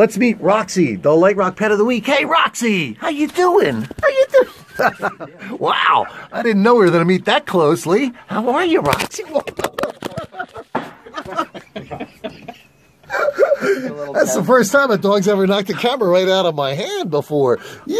Let's meet Roxy, the Lite Rock Pet of the Week. Hey, Roxy, how you doing? How you doing? wow, I didn't know we were going to meet that closely. How are you, Roxy? That's the first time a dog's ever knocked a camera right out of my hand before.